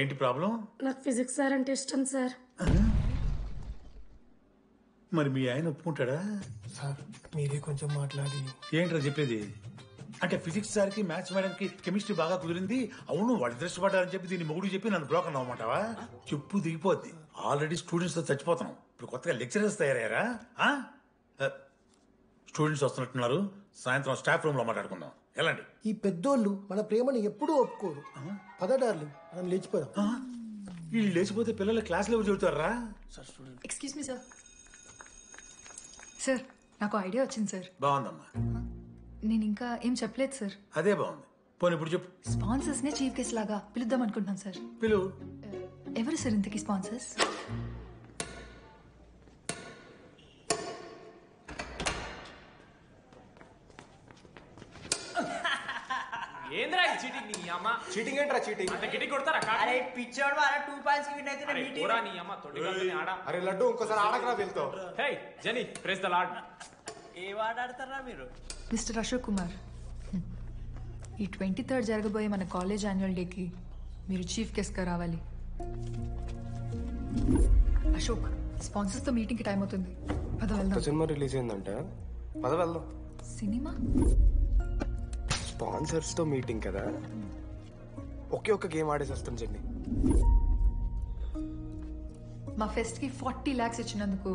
ఏంటి ప్రాబ్లం? నాకు physics sir అంటే ఇష్టం సార్. మరి మీ ఆయన ఒప్పుకుంటాడా? సార్ మీరే కొంచెం మాట్లాడి. ఏంట్రా చెప్పేది? అంటే ఫిజిక్స్ సార్కి మ్యాథ్స్ మేడంకి కెమిస్ట్రీ బాగా కుదిరింది. అవును వాళ్ళు ఇష్టపడ్డారని చెప్పి దీన్ని మొగుడు చెప్పి నన్ను బ్రోక్ అన్నమాటవా చెప్పు దిగిపోద్ది. ఆల్రెడీ స్టూడెంట్స్తో చచ్చిపోతున్నాం. ఇప్పుడు కొత్తగా లెక్చరర్స్ తయారయ్యారా? స్టూడెంట్స్ వస్తున్నట్టున్నారు. సాయంత్రం స్టాఫ్ రూమ్లో మాట్లాడుకుందాం. ఎలాండి ఈ పెద్దోళ్ళు మన ప్రేమని ఎప్పుడూ ఒప్పుకోరు. పద డార్లింగ్. మనం లేచిపోదాం. వీళ్ళు లేచిపోతే పిల్లలు క్లాస్లో చెబుతారా ఎక్స్క్యూజ్ మీ సార్ సార్ నాకు ఐడియా వచ్చింది సార్ బాగుందమ్మా. నేను ఇంకా ఏం చెప్పలేదు సార్ అదే బాగుంది. పోనీ ఇప్పుడు చెప్పు. స్పాన్సర్స్ నే చీఫ్ గెస్ట్ లాగా పిలుద్దాం అనుకుంటున్నాను సార్ పిలువు ఎవరు సార్ ఇంతకీ స్పాన్సర్స్ ఏంద్రా ఈ చీటింగ్ నీ అమ్మ? చీటింగ్ ఏంట్రా చీటింగ్ అంత గిటి కొడతారా కాకి? అరే పిచ్చోడు వాళ్ళ టూ పాయింట్స్ విన్ అయితే అరే, పోరా నీ అమ్మ తొడి ఆడ. అరే లడ్డు ఇంకోసారి ఆడకరా వెళ్తావు హే జని ప్రెస్ ద లార్డ్ ఏ వాడు ఆడతారా మీరు? మిస్టర్ అశోక్ కుమార్. ఈ ట్వంటీ థర్డ్ జరగబోయే మన కాలేజ్ యాన్యువల్ డేకి మీరు చీఫ్ గెస్ట్గా రావాలి. అశోక్ స్పాన్సర్స్తో మీటింగ్కి టైం అవుతుంది. పద వెళ్దాం. సినిమా రిలీజ్ అయిందంట. పద వెళ్దాం. సినిమా? స్పాన్సర్స్తో మీటింగ్ కదా. ఒకే ఒక్క గేమ్ ఆడేసి వస్తాం చెన్ని మా ఫెస్ట్కి ఫార్టీ ల్యాక్స్ ఇచ్చినందుకు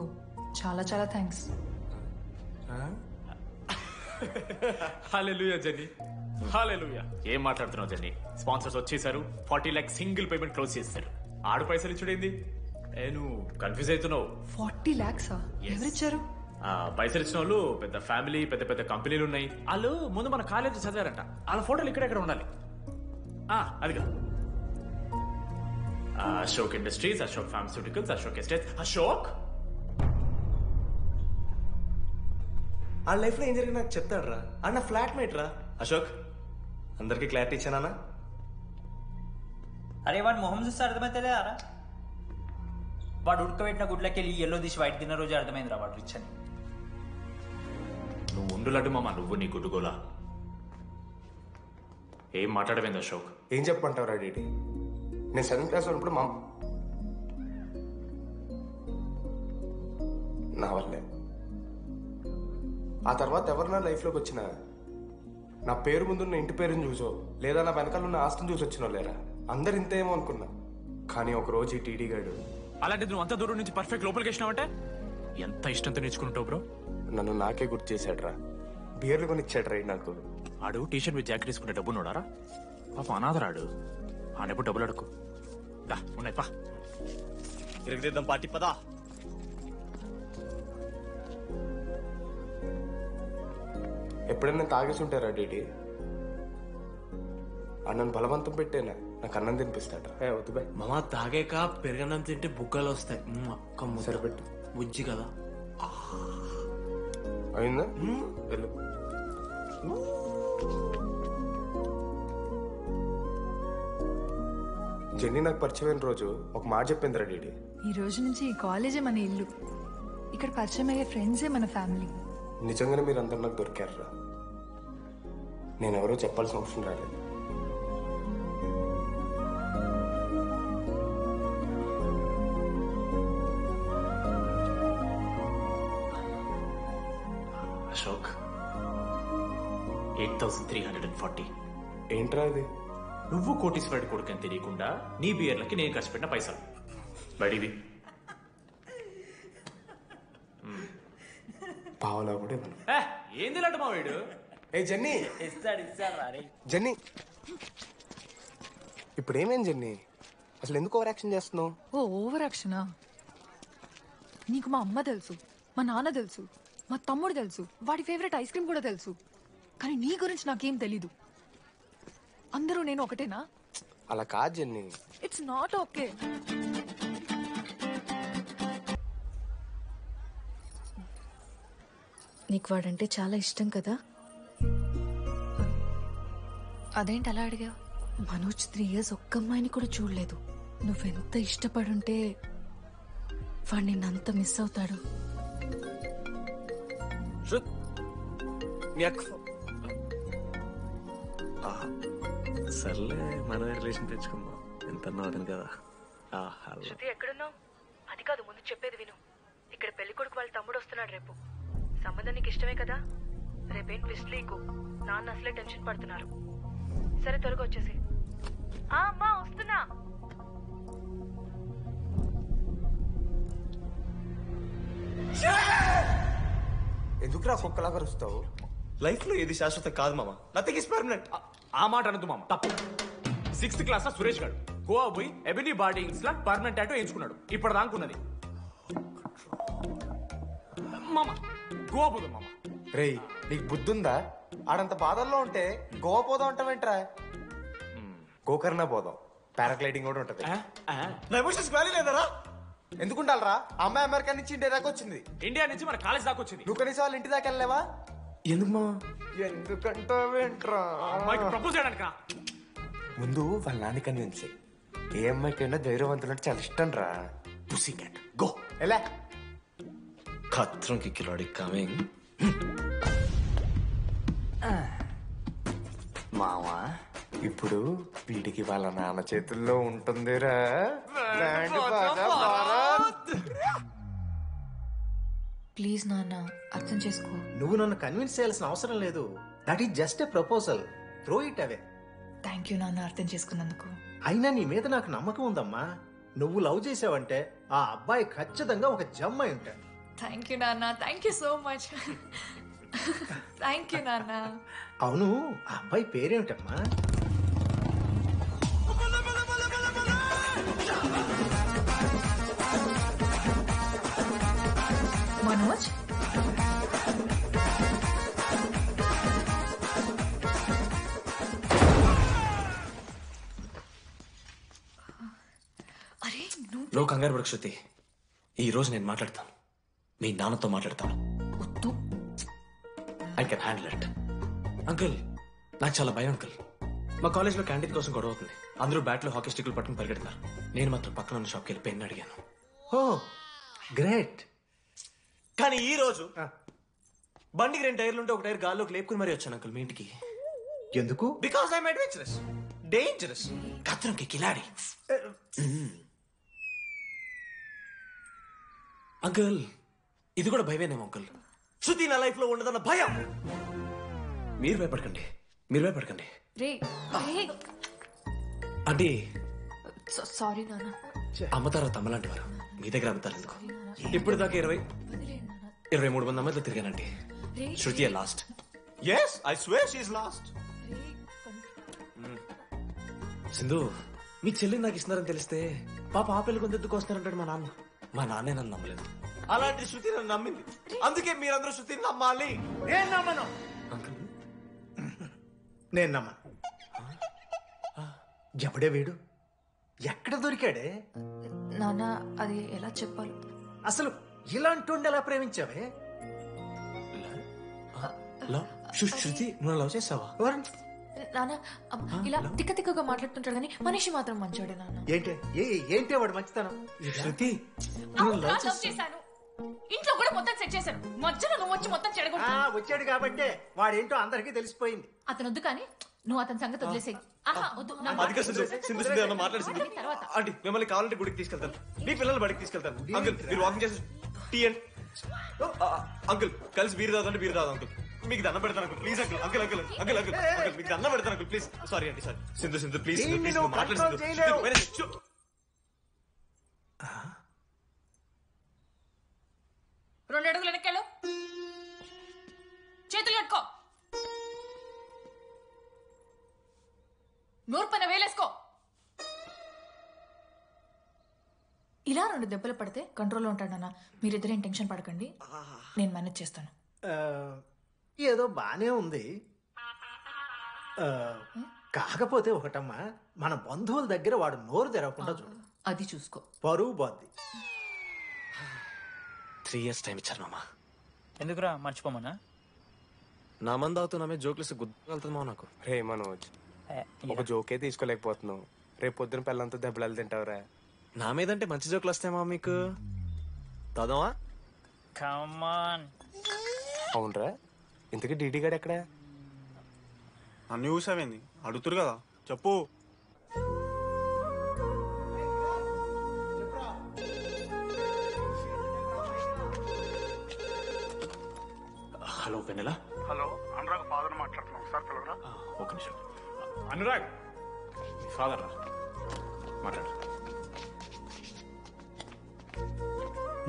చాలా చాలా థ్యాంక్స్ హాలెలుయా జని హాలెలుయా. ఏం మాట్లాడుతున్నావు జని స్పాన్సర్స్ వచ్చేసారు. Forty lakh single payment close చేస్తారు ఆడు పైసలు ఇచ్చుడేంది నువ్వు కన్ఫ్యూజ్ అవుతున్నావు. ఫార్టీ ల్యాక్సా ఎవరిచ్చారు? పైసలు ఇచ్చిన వాళ్ళు పెద్ద ఫ్యామిలీ పెద్ద పెద్ద కంపెనీలు ఉన్నాయి. వాళ్ళు ముందు మన కాలేజ్ చదివారంట. వాళ్ళ ఫోటోలు ఇక్కడెక్కడ ఉండాలి. ఆ, అదిగా ఆ, Ashok industries Ashok pharmaceuticals Ashok estates. Ashok? ఆ లైఫ్లో ఏం జరిగింది నాకు చెప్తాడు రా అన్న ఫ్లాట్ మేట్ రా. అశోక్ అందరికి క్లారిటీ ఇచ్చానా అరే వాడు మొహం చూస్తే అర్థమైతే రా? వాడు ఉడకబెట్టిన గుడ్లకి వెళ్ళి ఎల్లో తీసి వైట్ తిన్న రోజు అర్థమైంది రా వాడు రిచ్ అని. నువ్వు ఉండు లడ్డు మామ నువ్వు నీ గుడ్డుగోలా. ఏం మాట్లాడవేంది అశోక్? ఏం చెప్పమంటావు రా డీటీ నేను సెవెంత్ క్లాస్ ఉన్నప్పుడు మా నా వల్లే. ఆ తర్వాత ఎవరు నా లైఫ్లోకి వచ్చినా నా పేరు ముందున్న ఇంటి పేరుని చూసో లేదా నా వెనకాల ఉన్న ఆస్తిని చూసి వచ్చినో లేరా అందరు ఇంతేమో అనుకున్నా. కానీ ఒక రోజు ఈ టీడీ గాడు అలాంటిది నువ్వు అంత దూరం నుంచి పర్ఫెక్ట్ లోపలికి వేసినావంటే ఎంత ఇష్టంతో నేర్చుకుంటావు బ్రో? నన్ను నాకే గుర్తు చేశాడు రా బియర్లు కొని ఇచ్చాడు రా నాకు. ఆడు టీషర్ట్ మీద జాకెట్ తీసుకుంటే డబ్బు నోడారా పాప అనాథరాడు. ఆడెప్పుడు డబ్బులు అడుకు దా ఉన్నాయి పా. తిరగదిద్దాం పార్టీ పదా. ఎప్పుడైనా తాగేసి ఉంటారా డీటీ అన్నను బలవంతం పెట్టేనా? నాకు అన్నం తినిపిస్తాడు ఏ వద్దు బై మామ తాగాక పెరగనం తింటే బుగ్గలు వస్తాయి. మ్మ్, అక్క ముద్ద. సరిపెట్టు. బుజ్జి కదా. అయిందా వెళ్ళు జెన్నీ నాకు పరిచయమైన రోజు ఒక మాట చెప్పింది రా డీడీ. ఈ రోజు నుంచి ఈ కాలేజే మన ఇల్లు. ఇక్కడ పరిచయం అయ్యే ఫ్రెండ్సే మన ఫ్యామిలీ నిజంగానే మీరు అందరు నాకు దొరికారురా. నేను ఎవరో చెప్పాల్సిన అవసరం రాలేదు. Ashok eight thousand three hundred and forty ఏంట్రా ఇది? నువ్వు కోటీశ్వరుడి కొడుకు అని తెలియకుండా నీ బియర్లకి నేను ఖర్చు పెట్టిన పైసలు. బడివి. పావలా కూడా ఇవ్వను. ఏంది లడ్డు మా వీడు ఏ జెన్నీ. ఇస్తాడు ఇస్తాడు రా రే. జెన్నీ. ఇప్పుడు ఏమేం జెన్నీ? అసలు ఎందుకు ఓవర్ యాక్షన్ చేస్తున్నావు? ఓ ఓవర్ యాక్షనా? నీకు మా అమ్మ తెలుసు మా నాన్న తెలుసు. మా తమ్ముడు తెలుసు. వాడి ఫేవరెట్ ఐస్ క్రీమ్ కూడా తెలుసు. కానీ నీ గురించి నాకేం తెలీదు. అందరూ నేను ఒకటేనా? అలా కాదు జెన్నీ. ఇట్స్ నాట్ ఓకే నీకు వాడంటే చాలా ఇష్టం కదా? అదేంటి అలా అడిగా మనోజ్ త్రీ ఇయర్స్ ఒక్క అమ్మాయిని కూడా చూడలేదు. నువ్వెంత ఇష్టపడుంటే వాడు నిన్నంత మిస్ అవుతాడు. ఆహా. సర్లే మన రిలేషన్ తెచ్చుకుందాం. ఎంత అతను కదా? ఆహా శృతి ఎక్కడున్నావు? అది కాదు ముందు చెప్పేది విను. ఇక్కడ పెళ్ళి కొడుకు వాళ్ళ తమ్ముడు వస్తున్నాడు రేపు. సంబంధం నీకు ఇష్టమే కదా? రేపేం ట్విస్ట్ లీకు నాన్న అసలే టెన్షన్ పడుతున్నారు. సరే త్వరగా వచ్చేసి ఆ అమ్మా వస్తున్నా. ఎందుకురా కుక్కలా కరుస్తావు లైఫ్లో ఏది శాశ్వత కాదు మామ. నథింగ్ ఇస్ పర్మనెంట్ ఆ మాట అనదు మామ. తప్పు. సిక్స్త్ క్లాస్లో సురేష్ గారు గోవా పోయి ఎబినీ బాడీస్ లా పర్మనెంట్ టాటూ ఎంచుకున్నాడు ఇప్పుడు దానుకున్నది మామ గోవా పోదాం మామ. రేయ్ నీకు బుద్ధుందా? ఆడంత బాధల్లో ఉంటే గోవా పోదాం అంటావేంట్రా? గోకర్ణ పోదాం. పారాగ్లైడింగ్ కూడా ఉంటది? నా ఎమోషన్స్ వ్యాలీ లేదరా? ఎందుకుంటారా అమ్మాయి అమెరికా నుంచి ఇండియా దాకా వచ్చింది. ఇండియా నుంచి మన కాలేజ్ దాకా వచ్చింది. నువ్వు కనీసం వాళ్ళ ఇంటి దాకా వెళ్ళలేవా? ఎందుకు మామ ఎందుకంటావేంట్రా అమ్మాయికి ప్రపోజ్ చేయడానికి? రా. ముందు వాళ్ళ నాన్న కన్విన్స్ ఏ అమ్మాయికైనా ధైర్యవంతులు అంటే చాలా ఇష్టం రా. పుసీ క్యాట్ గో ఎలా? ఖత్రం కి కిలాడి కమింగ్ మావా ఇప్పుడు వీడికి వాళ్ళ నాన్న చేతుల్లో ఉంటుందిరా. ప్లీజ్ నాన్న అర్థం చేసుకో. నువ్వు నన్ను కన్విన్స్ చేయాల్సిన అవసరం లేదు. That is just a proposal throw it away thank you నాన్న అర్థం చేసుకున్నందుకు. అయినా నీ మీద నాకు నమ్మకం ఉందమ్మా. నువ్వు లవ్ చేసావంటే ఆ అబ్బాయి ఖచ్చితంగా ఒక జమ్మాయి ఉంటాడు. థ్యాంక్ యూ నాన్న thank you so much thank you నాన్న. అవును ఆ అబ్బాయి పేరేమిటమ్మా? మనోజ్? నువ్వు కంగారు పడకు శృతి ఈ రోజు నేను మాట్లాడతాను. మీ నాన్నతో మాట్లాడతాను. వద్దు. I can handle it. Uncle నాకు చాలా భయం అంకుల్. మా కాలేజ్లో క్యాంటీన్ కోసం గొడవ అవుతుంది. అందరూ బ్యాట్లో హాకీ స్టిక్లు పట్టుకుని పరిగెడతారు నేను మాత్రం పక్కన ఉన్న షాప్కి వెళ్ళి పెన్ అడిగాను. Oh great. కానీ ఈ రోజు బండికి రెండు టైర్లు ఉంటే ఒక టైర్ గాల్లోకి లేపుకుని మరీ వచ్చాను అంకుల్ మీ ఇంటికి. ఎందుకు? బికాస్ ఐఎమ్ అడ్వెంచరస్ డేంజరస్ కత్రంకి కిలాడి. అంకుల్ ఇది కూడా భయమేనేమో అంకుల్. శృతి నా లైఫ్లో ఉండదన్న భయం. మీరు భయపడకండి మీరు భయపడకండి. రే రే. అంటే సారీ నాన్న. అమ్మ తర్వాత అమ్మలాంటి వారు? మీ దగ్గర అమ్ముతారు ఎందుకు? ఇప్పుడు దాకా ఇరవై ఇరవై మూడు మంది అమ్మాయితో తిరిగానండి. Shruti last? Yes I swear she last Sindhu మీ చెల్లిని నాకు ఇస్తున్నారని తెలిస్తే పాప ఆ పెళ్ళి కొందెత్తుకు వస్తారంటాడు మా నాన్న. మా నాన్నే నన్ను నమ్మలేదు. అలాంటి శృతి నన్ను నమ్మింది. అందుకే మీరందరూ శృతిని నమ్మాలి. నేను నమ్మను? నేను నమ్మను. ఎవడే వీడు? ఎక్కడ దొరికాడే? నాన్న అది ఎలా చెప్పాలి. అసలు ఇలాంటి ఎలా ప్రేమించావే? శృతి నువ్వు లవ్ చేసావా? నాన్న ఇలా తిక్క తిక్కగా మాట్లాడుతుంటాడు కానీ మనిషి మాత్రం మంచోడే నాన్న. ఏంటి? ఏ- ఏంటి వాడు మంచితనం? శృతి లవ్ చేశాను. ఇంట్లో కూడా మొత్తం సెట్ చేశాను మధ్యలో నువ్వు వచ్చి మొత్తం ఆ, చెడగొట్టు వచ్చాడు కాబట్టే వాడేంటో అందరికీ తెలిసిపోయింది. అతను వద్దు కానీ నువ్వు అతని సంగతి వదిలేసేయి. ఆహా వద్దు. నా అది కాదు సింధు సింధు సింధు ఏమన్నా మాట్లాడుతుంది? అది తర్వాత. ఆంటీ మిమ్మల్ని కావాలంటే గుడికి తీసుకెళ్తాను. మీ పిల్లలు బడికి తీసుకెళ్తాను. అంకుల్ మీరు వాకింగ్ చేసి టీ అండ్ అంకుల్ కలిసి బీరు తాగుతుంటే బీరు తాగు అంకుల్. మీకు దండం పెడతాను uncle. Please uncle uncle uncle uncle uncle. Uncle మీకు దండం పెడతాను అంకుల్. ప్లీజ్. సారీ అండి సారీ సింధు సింధు ప్లీజ్ దీన్ని నువ్వు control. చేయలేవు. చేతులు కట్టుకో నూరు పైన వేలేసుకో. ఇలా రెండు దెబ్బలు పడితే కంట్రోల్లో ఉంటాడన్న మీరిద్దరేం టెన్షన్ పడకండి. నేను మేనేజ్ చేస్తాను. ఏదో బానే ఉంది. ఆ, కాకపోతే ఒకటమ్మా మన బంధువుల దగ్గర వాడు నోరు తెరవకుండా చూడు. అది చూసుకో. పరువు బాద్ది త్రీ ఇయర్స్ టైం ఇచ్చారు మామ. ఎందుకురా మర్చిపోమన్నా? నా మంది అవుతున్నామే జోక్లేసి గుర్తుకెళ్తున్నావు నాకు. రే మనోజ్ ఒక జోకే తీసుకోలేకపోతున్నావు. రేపు పొద్దున పిల్లలతో దెబ్బలు తింటావురా. నా మీదంటే మంచి జోకులు వస్తాయమా మీకు? అవునరా. ఇంతకీ డీడీ గారు ఎక్కడ? అన్ని చూసావేంది? అడుగుతురు కదా. చెప్పు. హలో పెన్నెలా? పిలవరా ఒక నిమిషం. అనురాగ్ మీ ఫాదర్ రా మాట్లాడు.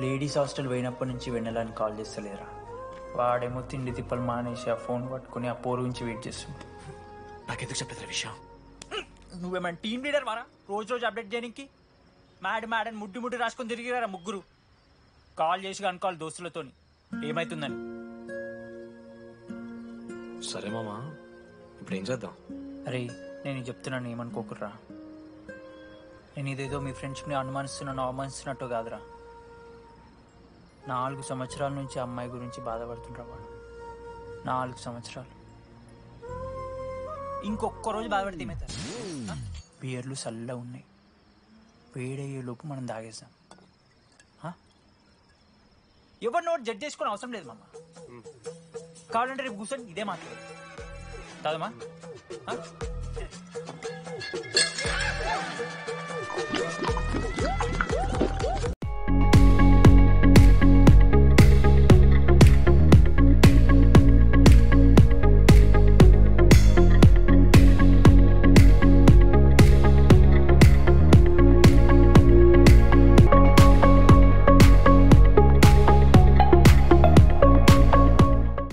లేడీస్ హాస్టల్ పోయినప్పటి నుంచి వెన్నెలని కాల్ చేస్తలేరా? వాడేమో తిండి తిప్పలు మానేసి ఆ ఫోన్ పట్టుకుని ఆ పోరు గురించి వెయిట్ చేస్తుంది. నాకెందుకు చెప్పలేదు విషయం? నువ్వేమైనా టీమ్ లీడర్ మారా రోజు రోజు అప్డేట్ చేయడానికి? మ్యాడ్ మ్యాడ్ అని ముడ్డి ముడ్డి రాసుకొని తిరిగిరారా ముగ్గురు? కాల్ చేసి అనుకోవాలి దోస్తులతోని. ఏమైతుందని? సరే మామా. ఇప్పుడు ఏం చేద్దాం? అరే నేను చెప్తున్నాను ఏమనుకోకుర్రా. నేను ఇదేదో మీ ఫ్రెండ్స్ని అనుమానిస్తున్నాను అవమానిస్తున్నట్టు కాదురా. నాలుగు సంవత్సరాల నుంచి అమ్మాయి గురించి బాధపడుతుండ్రా వాడు. నాలుగు సంవత్సరాలు. ఇంకొక్క రోజు బాధపడితే ఏమవుతుంది ఆ? బియర్లు చల్లగా ఉన్నాయి. వేడయ్యే లోపు మనం తాగేసాం ఎవరు నోట్ జడ్జ్ చేసుకుని అవసరం లేదు మామ. కావాలంటే రేపు కూర్చొని ఇదే Tá demais? ¿Ah?